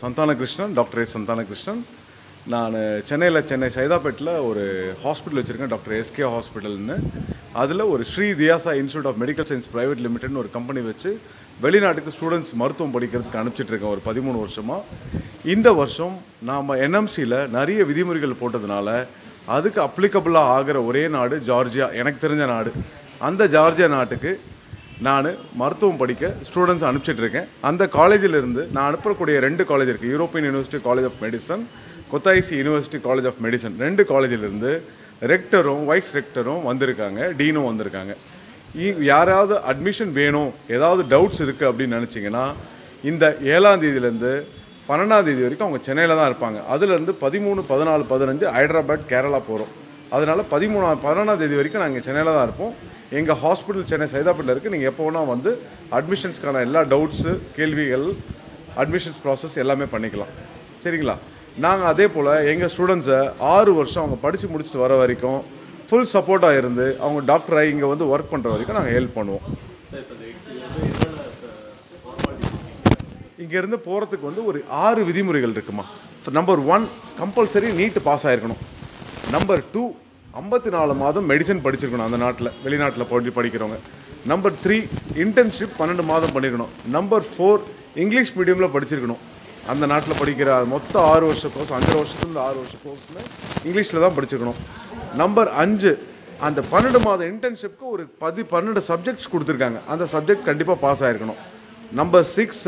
Santhanakrishnan doctor S Santhanakrishnan. நான் சென்னையில் சென்னை சைதாப்பேட்டில் ஒரு ஹாஸ்பிட்டல் வச்சுருக்கேன் டாக்டர் எஸ்கே ஹாஸ்பிட்டல்னு. அதில் ஒரு Shri தியாசா institute of medical science private லிமிடெட்னு ஒரு கம்பெனி வச்சு வெளிநாட்டுக்கு ஸ்டூடெண்ட்ஸ் மருத்துவம் படிக்கிறதுக்கு அனுப்பிச்சிட்ருக்கேன் ஒரு பதிமூணு வருஷமாக இந்த வருஷம் நாம் என்எம்சியில் நிறைய விதிமுறைகள் போட்டதுனால அதுக்கு அப்ளிகபிளாக ஆகிற ஒரே நாடு ஜார்ஜியா எனக்கு தெரிஞ்ச நாடு. அந்த ஜார்ஜியா நாட்டுக்கு நான் மருத்துவம் படிக்க ஸ்டூடெண்ட்ஸ் அனுப்பிச்சிட்டு இருக்கேன் அந்த காலேஜிலிருந்து நான் அனுப்பக்கூடிய ரெண்டு காலேஜ் இருக்குது European university college of medicine கொத்தாயிசி university college of medicine ரெண்டு காலேஜிலிருந்து ரெக்டரும் வைஸ் ரெக்டரும் வந்திருக்காங்க. டீனும் வந்திருக்காங்க. இ- யாராவது அட்மிஷன் வேணும் ஏதாவது டவுட்ஸ் இருக்குது அப்படின்னு நினச்சிங்கன்னா இந்த ஏழாம் தேதியிலேருந்து பன்னெண்டாம் தேதி வரைக்கும் அவங்க சென்னையில் தான் இருப்பாங்க. அதுலேருந்து பதிமூணு பதினாலு பதினஞ்சு ஹைதராபாத் கேரளா போகிறோம் அதனால் பதிமூணாம் பதினொன்றாம் தேதி வரைக்கும் நாங்கள் சென்னையில் தான் இருப்போம். எங்கள் ஹாஸ்பிட்டல் சென்னை சைதாப்பேட்டில் இருக்குது நீங்கள் எப்போ வேணால் வந்து அட்மிஷன்ஸ்க்கான எல்லா டவுட்ஸு கேள்விகள் அட்மிஷன்ஸ் ப்ராசஸ் எல்லாமே பண்ணிக்கலாம். சரிங்களா? நாங்கள் அதே போல் எங்கள் ஸ்டூடெண்ட்ஸை ஆறு வருஷம் அவங்க படித்து முடிச்சுட்டு வர வரைக்கும் ஃபுல் சப்போர்ட்டாக இருந்து அவங்க டாக்டராக இங்கே வந்து ஒர்க் பண்ணுற வரைக்கும் நாங்கள் ஹெல்ப் பண்ணுவோம். இங்கேருந்து போகிறதுக்கு வந்து ஒரு ஆறு விதிமுறைகள் இருக்குமா? Number one compulsory NEET pass ஆகிருக்கணும் number two ஐம்பத்தி நாலு மாதம் மெடிசன் படிச்சிருக்கணும் அந்த நாட்டில் வெளிநாட்டில் போய் படிக்கிறவங்க. நம்பர் த்ரீ இன்டர்ன்ஷிப் பன்னெண்டு மாதம் பண்ணியிருக்கணும் நம்பர் ஃபோர் இங்கிலீஷ் மீடியமில் படிச்சிருக்கணும். அந்த நாட்டில் படிக்கிற மொத்த ஆறு வருஷ கோர்ஸ் அஞ்சரை வருஷத்துலேருந்து ஆறு வருஷ கோர்ஸில் இங்கிலீஷில் தான் படிச்சிருக்கணும். நம்பர் அஞ்சு அந்த பன்னெண்டு மாத இன்டர்ன்ஷிப்க்கு ஒரு பதி பன்னெண்டு சப்ஜெக்ட்ஸ் கொடுத்துருக்காங்க. அந்த சப்ஜெக்ட் கண்டிப்பாக பாஸ் ஆயிருக்கணும். நம்பர் சிக்ஸ்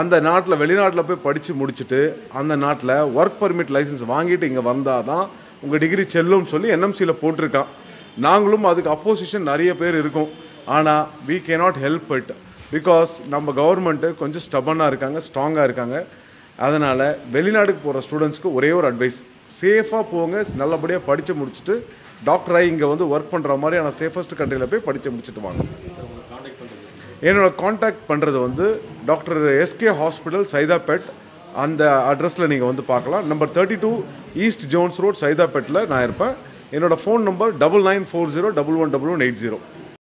அந்த நாட்டில் வெளிநாட்டில் போய் படித்து முடிச்சுட்டு அந்த நாட்டில் ஒர்க் பர்மிட் லைசன்ஸ் வாங்கிட்டு இங்கே வந்தால் தான் உங்கள் டிகிரி செல்லும்னு சொல்லி என்எம்சியில் போட்டிருக்கான். நாங்களும் அதுக்கு அப்போசிஷன் நிறைய பேர் இருக்கோம். ஆனால் we can not help it because நம்ம கவர்மெண்ட்டு கொஞ்சம் ஸ்டபனாக இருக்காங்க ஸ்ட்ராங்காக இருக்காங்க. அதனால் வெளிநாடுக்கு போகிற ஸ்டூடெண்ட்ஸ்க்கு ஒரே ஒரு அட்வைஸ் சேஃபாக போங்க நல்லபடியாக படித்து முடிச்சுட்டு டாக்டராகி இங்கே வந்து ஒர்க் பண்ணுற மாதிரியான சேஃபஸ்ட் கண்ட்ரியில் போய் படித்து முடிச்சுட்டு வாங்க. என்னோடய காண்டாக்ட் பண்ணுறது வந்து டாக்டர் எஸ்கே ஹாஸ்பிட்டல் சைதாப்பேட் அந்த அட்ரஸில் நீங்கள் வந்து பார்க்கலாம். Number thirty two east Jones road சைதாப்பேட்டில் நான் இருப்பேன். என்னோட phone number double nine four zero double one double one eight zero